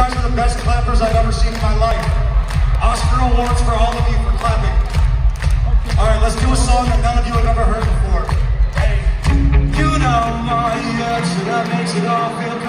guys are the best clappers I've ever seen in my life. Oscar awards for all of you for clapping. All right, let's do a song that none of you have ever heard before. Hey, you know my ex, that makes it all feel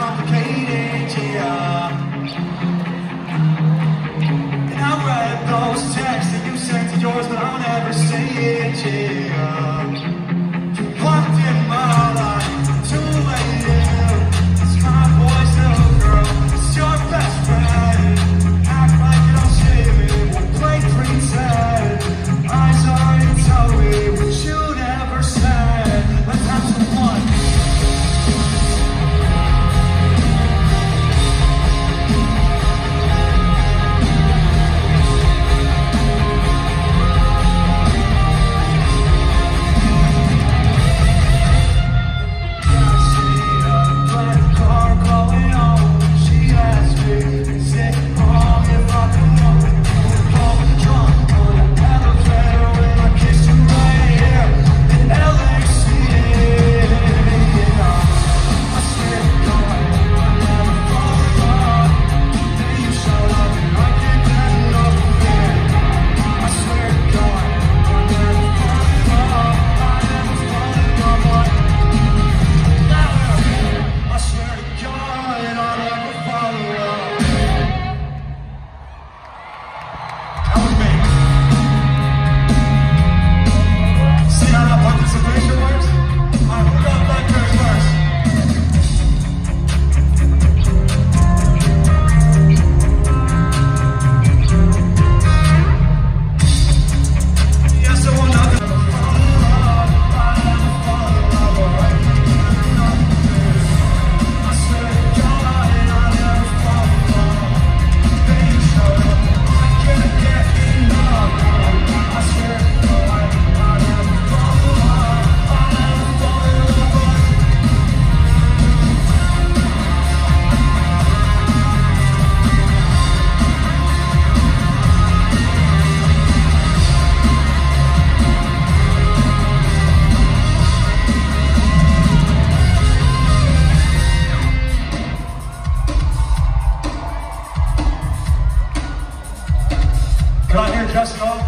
Can I hear just y'all?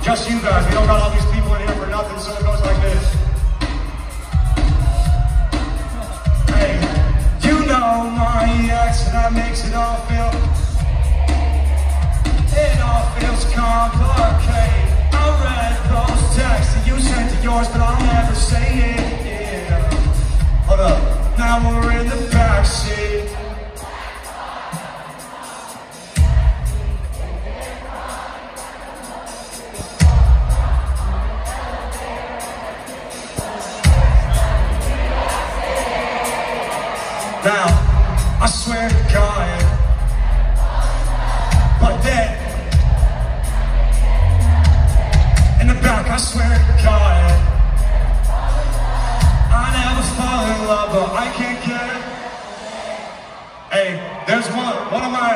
Just you guys. We don't got all these people in here for nothing, so it goes like this. Hey, you know my ex, and that makes it all feel. It all feels complicated. I read those texts that you sent to yours, but I'll never say it. Yeah. Hold up. Now we're in the down. I swear to God. but then In the back, I swear to God. I never fall in love, but I can't get it. Hey, there's one, one of my